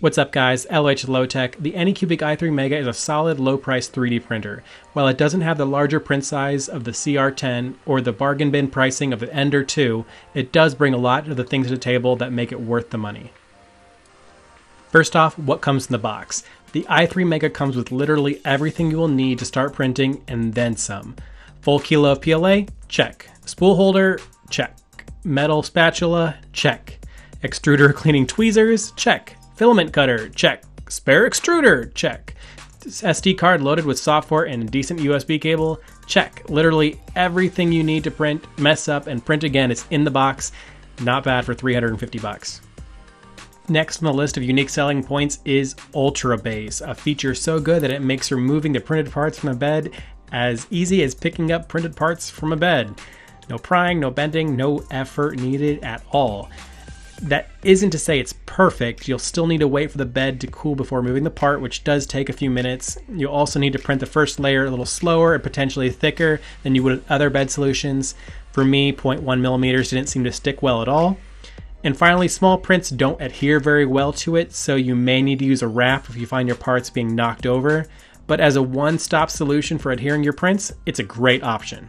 What's up guys, LH Low Tech. The Anycubic i3 Mega is a solid low price 3D printer. While it doesn't have the larger print size of the CR10 or the bargain bin pricing of the Ender 2, it does bring a lot of the things to the table that make it worth the money. First off, what comes in the box? The i3 Mega comes with literally everything you will need to start printing and then some. Full kilo of PLA? Check. Spool holder? Check. Metal spatula? Check. Extruder cleaning tweezers? Check. Filament cutter, check. Spare extruder, check. SD card loaded with software and a decent USB cable, check. Literally everything you need to print, mess up, and print again is in the box. Not bad for 350 bucks. Next on the list of unique selling points is Ultra Base, a feature so good that it makes removing the printed parts from a bed as easy as picking up printed parts from a bed. No prying, no bending, no effort needed at all. That isn't to say it's perfect. You'll still need to wait for the bed to cool before moving the part, which does take a few minutes. You'll also need to print the first layer a little slower and potentially thicker than you would other bed solutions. For me, 0.1 millimeters didn't seem to stick well at all. And finally, small prints don't adhere very well to it, so you may need to use a raft if you find your parts being knocked over. But as a one stop solution for adhering your prints, it's a great option.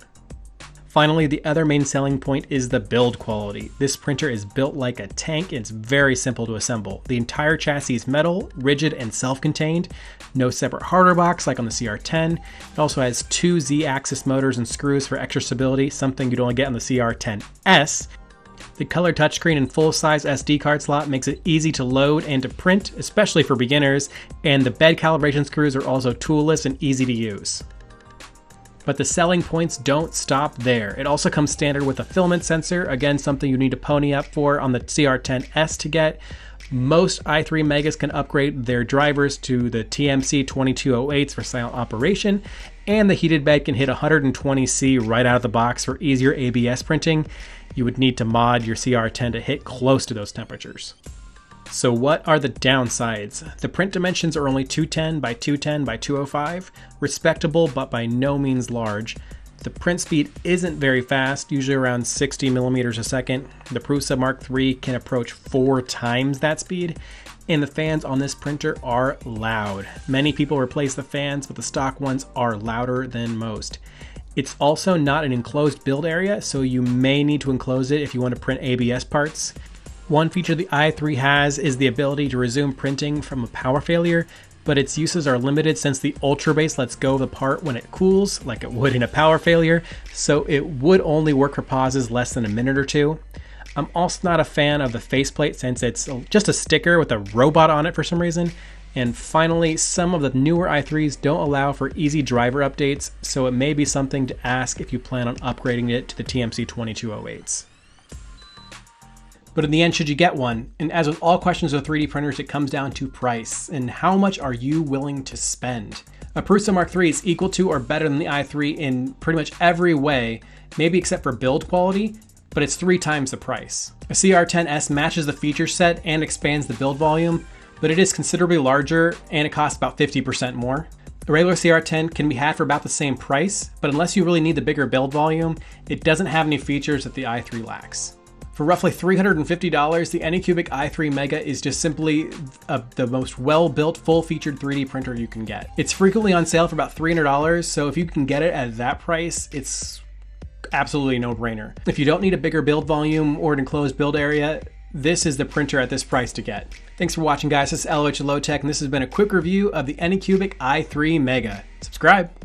Finally, the other main selling point is the build quality. This printer is built like a tank it's very simple to assemble. The entire chassis is metal, rigid, and self contained. No separate harder box like on the CR10. It also has two Z axis motors and screws for extra stability, something you'd only get on the CR10S. The color touchscreen and full size SD card slot makes it easy to load and to print, especially for beginners, and the bed calibration screws are also toolless and easy to use. But the selling points don't stop there. It also comes standard with a filament sensor, again, something you need to pony up for on the CR10S to get. Most i3 Megas can upgrade their drivers to the TMC 2208s for silent operation, and the heated bed can hit 120C right out of the box for easier ABS printing. You would need to mod your CR10 to hit close to those temperatures. So what are the downsides? The print dimensions are only 210 by 210 by 205, respectable but by no means large. The print speed isn't very fast, usually around 60 millimeters a second. The Prusa Mark III can approach four times that speed, and the fans on this printer are loud. Many people replace the fans, but the stock ones are louder than most. It's also not an enclosed build area, so you may need to enclose it if you want to print ABS parts. One feature the i3 has is the ability to resume printing from a power failure, but its uses are limited since the Ultrabase lets go of the part when it cools, like it would in a power failure, so it would only work for pauses less than a minute or two. I'm also not a fan of the faceplate since it's just a sticker with a robot on it for some reason. And finally, some of the newer i3s don't allow for easy driver updates, so it may be something to ask if you plan on upgrading it to the TMC 2208s. But in the end, should you get one? And as with all questions of 3D printers, it comes down to price and how much are you willing to spend? A Prusa Mark III is equal to or better than the i3 in pretty much every way, maybe except for build quality, but it's three times the price. A CR10S matches the feature set and expands the build volume, but it is considerably larger and it costs about 50% more. A regular CR10 can be had for about the same price, but unless you really need the bigger build volume, it doesn't have any features that the i3 lacks. For roughly $350, the Anycubic i3 Mega is just simply a, the most well-built, full-featured 3D printer you can get. It's frequently on sale for about $300, so if you can get it at that price, it's absolutely no-brainer. If you don't need a bigger build volume or an enclosed build area, this is the printer at this price to get. Thanks for watching guys, this is LH Low Tech and this has been a quick review of the Anycubic i3 Mega. Subscribe!